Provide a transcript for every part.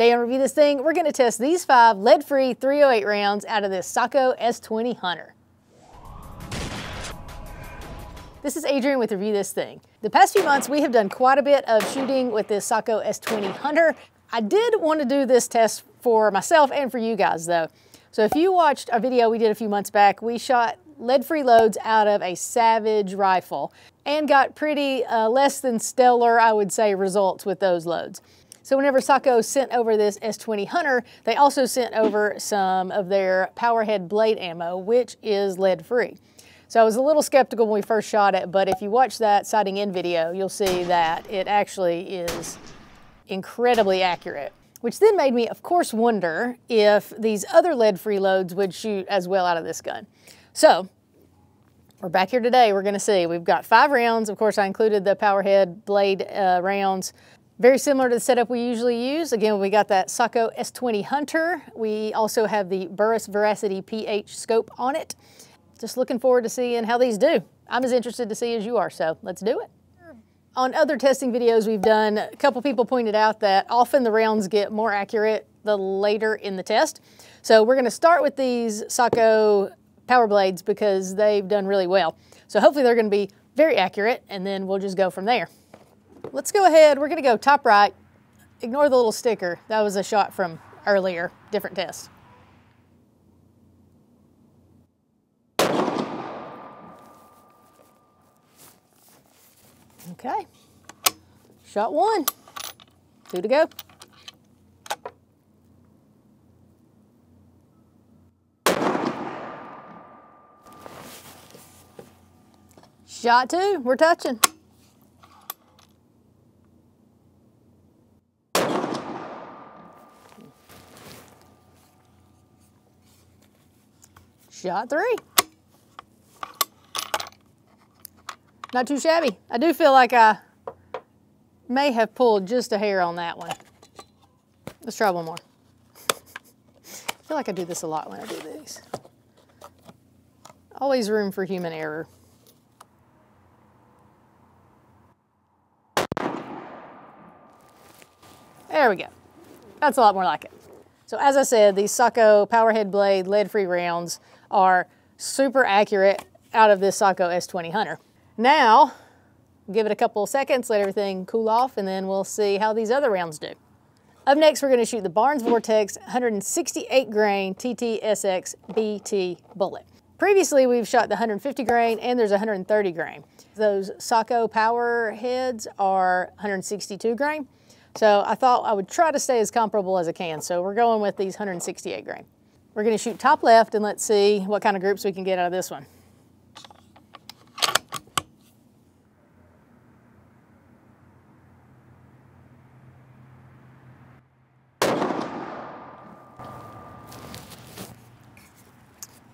Today on Review This Thing, we're gonna test these five lead-free 308 rounds out of this Sako S20 Hunter. This is Adrian with Review This Thing. The past few months, we have done quite a bit of shooting with this Sako S20 Hunter. I did want to do this test for myself and for you guys though. So if you watched a video we did a few months back, we shot lead-free loads out of a Savage rifle and got pretty uh, less than stellar, I would say, results with those loads. So whenever Sako sent over this S20 Hunter, they also sent over some of their Powerhead blade ammo, which is lead-free. So I was a little skeptical when we first shot it, but if you watch that sighting in video, you'll see that it actually is incredibly accurate. Which then made me, of course, wonder if these other lead-free loads would shoot as well out of this gun. So we're back here today. We're going to see. We've got five rounds. Of course, I included the Powerhead blade uh, rounds. Very similar to the setup we usually use. Again, we got that Sako S20 Hunter. We also have the Burris Veracity PH scope on it just looking forward to seeing how these do. I'm as interested to see as you are, so let's do it. On other testing videos we've done, a couple people pointed out that often the rounds get more accurate the later in the test. So we're gonna start with these Sako power blades because they've done really well. So hopefully they're gonna be very accurate and then we'll just go from there. Let's go ahead, we're gonna go top right. Ignore the little sticker. That was a shot from earlier, different test. Okay. Shot one. Two to go. Shot two. We're touching. Shot three. Not too shabby. I do feel like I may have pulled just a hair on that one. Let's try one more. I feel like I do this a lot when I do these. Always room for human error. There we go. That's a lot more like it. So as I said, these Sako Powerhead Blade lead-free rounds are super accurate out of this Sako S20 Hunter. Now, give it a couple of seconds, let everything cool off, and then we'll see how these other rounds do. Up next, we're gonna shoot the Barnes Vor-Tx 168 grain TTSX BT bullet. Previously, we've shot the 150 grain and there's 130 grain. Those Sako power heads are 162 grain. So I thought I would try to stay as comparable as I can. So we're going with these 168 grain. We're gonna shoot top left and let's see what kind of groups we can get out of this one.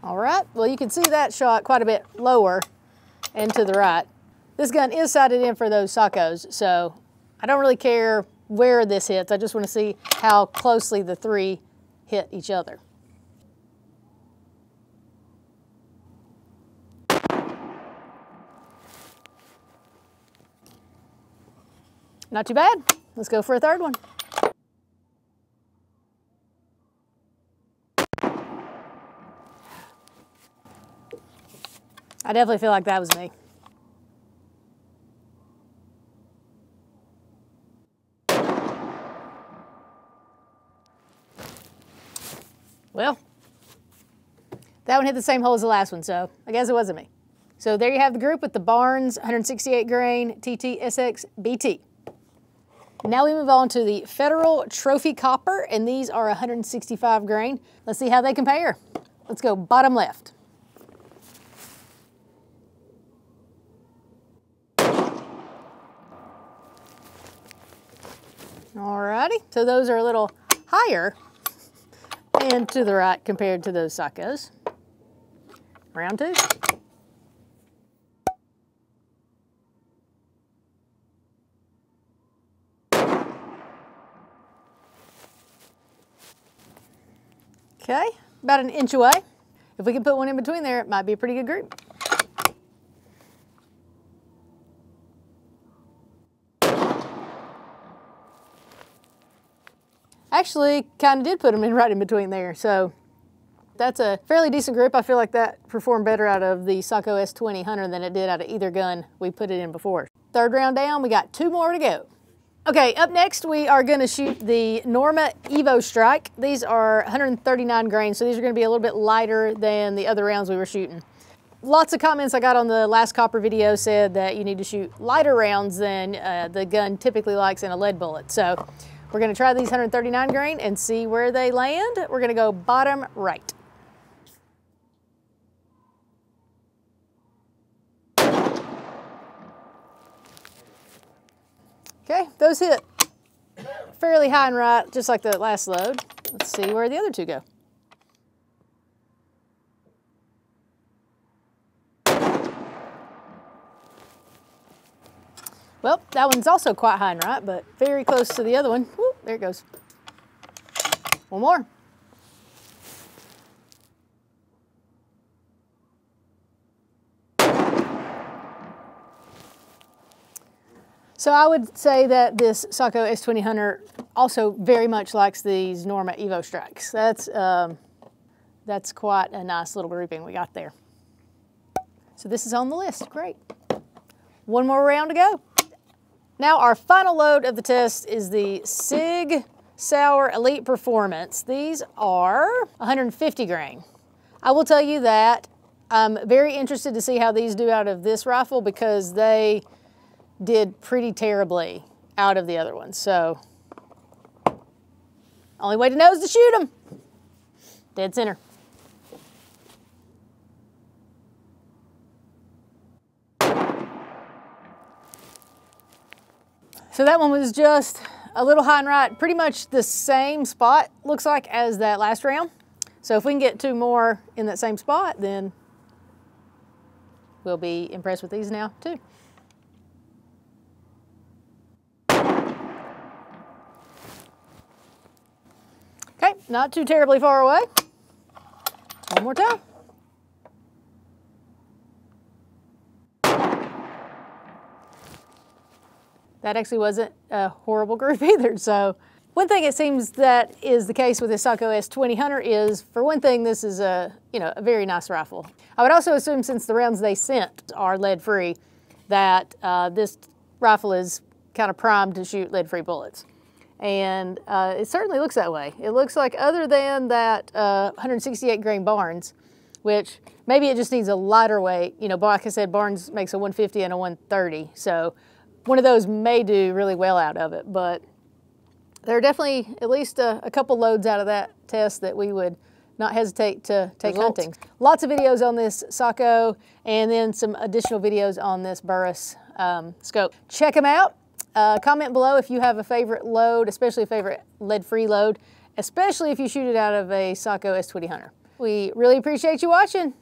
All right, well you can see that shot quite a bit lower and to the right. This gun is sighted in for those Sakos, so I don't really care where this hits. I just want to see how closely the three hit each other. Not too bad. Let's go for a third one. I definitely feel like that was me. Well, that one hit the same hole as the last one, so I guess it wasn't me. So there you have the group with the Barnes 168 grain TT SX BT. Now we move on to the Federal Trophy Copper, and these are 165 grain. Let's see how they compare. Let's go bottom left. Alrighty, so those are a little higher and to the right compared to those Sakos. Round two. Okay, about an inch away. If we can put one in between there, it might be a pretty good group. actually kind of did put them in right in between there. So that's a fairly decent grip. I feel like that performed better out of the Sako S20 Hunter than it did out of either gun we put it in before. Third round down, we got two more to go. Okay, up next we are gonna shoot the Norma EvoStrike. These are 139 grains, so these are gonna be a little bit lighter than the other rounds we were shooting. Lots of comments I got on the last copper video said that you need to shoot lighter rounds than uh, the gun typically likes in a lead bullet. So we're gonna try these 139 grain and see where they land. We're gonna go bottom right. Okay, those hit fairly high and right, just like the last load. Let's see where the other two go. Well, that one's also quite high and right, but very close to the other one. Whoop, there it goes. One more. So I would say that this Sako S20 Hunter also very much likes these Norma EvoStrikes. That's, um, that's quite a nice little grouping we got there. So this is on the list, great. One more round to go. Now our final load of the test is the SIG Sauer Elite Performance. These are 150 grain. I will tell you that I'm very interested to see how these do out of this rifle because they did pretty terribly out of the other ones. So only way to know is to shoot them. Dead center. So that one was just a little high and right, pretty much the same spot, looks like, as that last round. So if we can get two more in that same spot, then we'll be impressed with these now too. Not too terribly far away. One more time. That actually wasn't a horrible group either. So one thing it seems that is the case with the Sako S20 Hunter is, for one thing, this is a, you know, a very nice rifle. I would also assume since the rounds they sent are lead-free, that uh, this rifle is kind of primed to shoot lead-free bullets and uh, it certainly looks that way. It looks like other than that uh, 168 grain Barnes, which maybe it just needs a lighter weight. You know, like I said, Barnes makes a 150 and a 130, so one of those may do really well out of it, but there are definitely at least a, a couple loads out of that test that we would not hesitate to take Results. hunting. Lots of videos on this Sako and then some additional videos on this Burris um, scope. Check them out. Uh, comment below if you have a favorite load, especially a favorite lead-free load, especially if you shoot it out of a Sako S20 Hunter. We really appreciate you watching.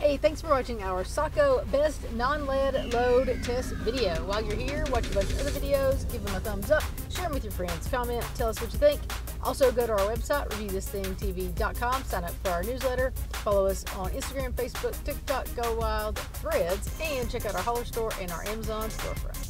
Hey, thanks for watching our Sako Best Non-Lead Load Test video. While you're here, watch a bunch of other videos, give them a thumbs up, share them with your friends, comment, tell us what you think. Also, go to our website, reviewthisthingtv.com, sign up for our newsletter, follow us on Instagram, Facebook, TikTok, Go Wild, Threads, and check out our Holler store and our Amazon storefront.